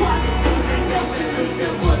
Watch, losing, no, still